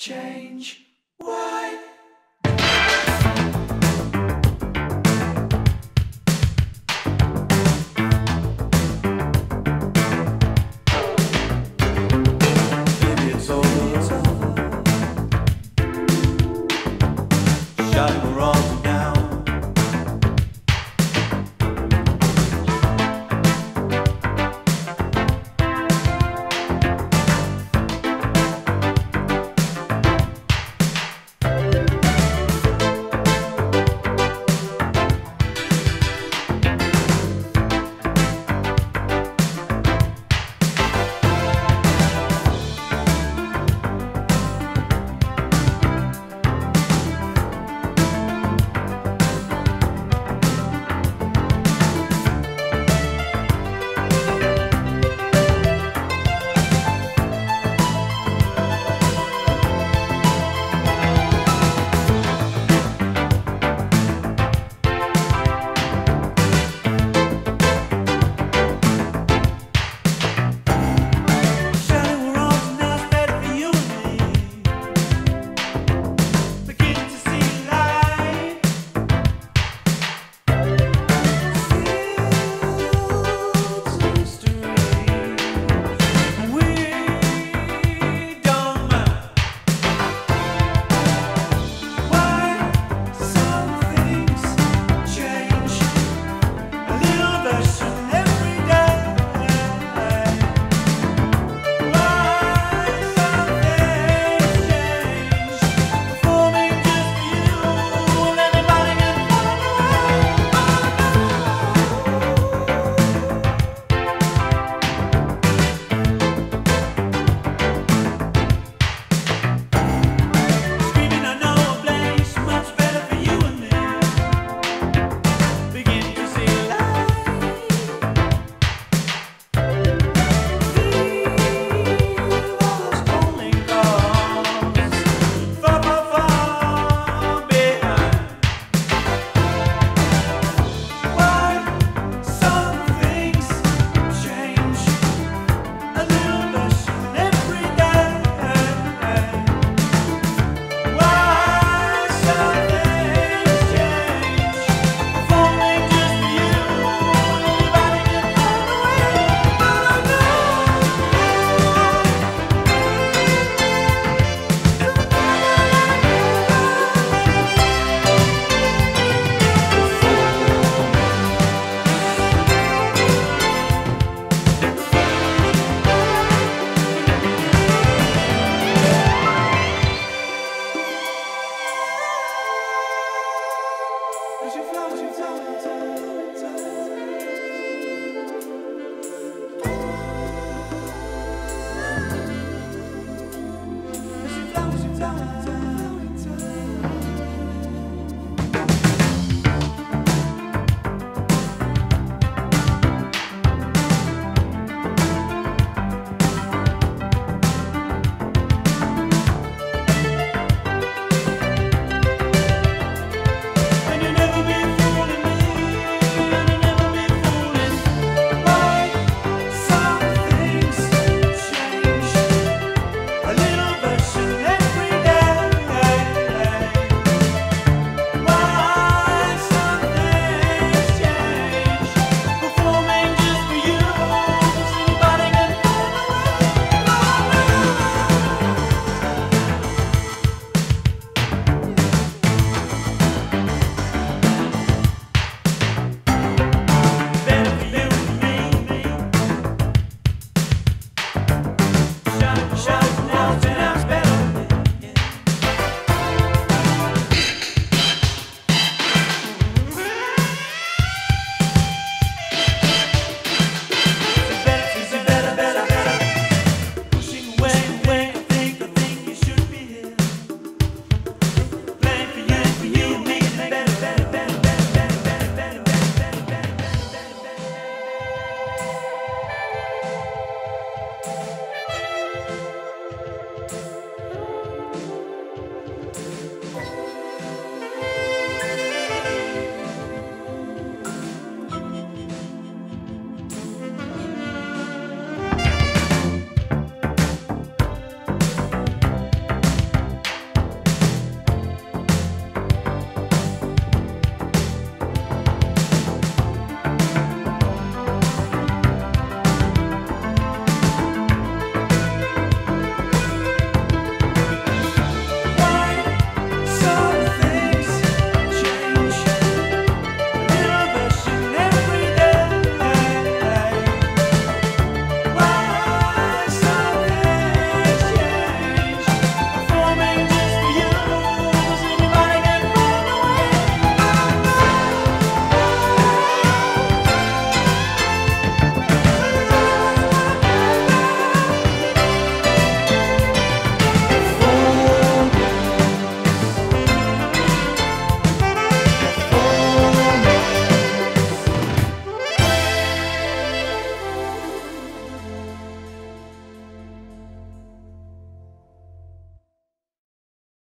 Change world.